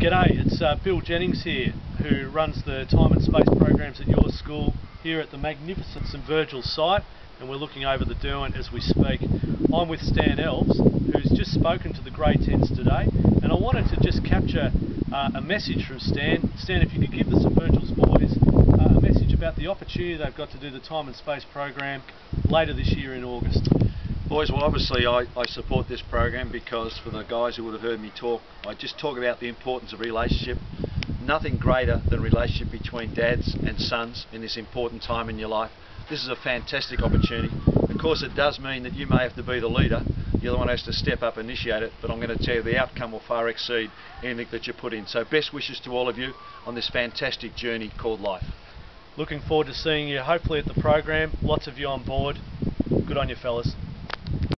G'day, it's uh, Bill Jennings here, who runs the time and space programs at your school here at the magnificent St Virgil site, and we're looking over the Derwent as we speak. I'm with Stan Alves, who's just spoken to the grade 10s today, and I wanted to just capture uh, a message from Stan. Stan, if you could give the St Virgil's boys uh, a message about the opportunity they've got to do the time and space program later this year in August. Boys, well obviously I, I support this program because for the guys who would have heard me talk, I just talk about the importance of relationship. Nothing greater than relationship between dads and sons in this important time in your life. This is a fantastic opportunity. Of course it does mean that you may have to be the leader, you're the one who has to step up and initiate it, but I'm going to tell you the outcome will far exceed anything that you put in. So best wishes to all of you on this fantastic journey called life. Looking forward to seeing you hopefully at the program, lots of you on board. Good on you fellas.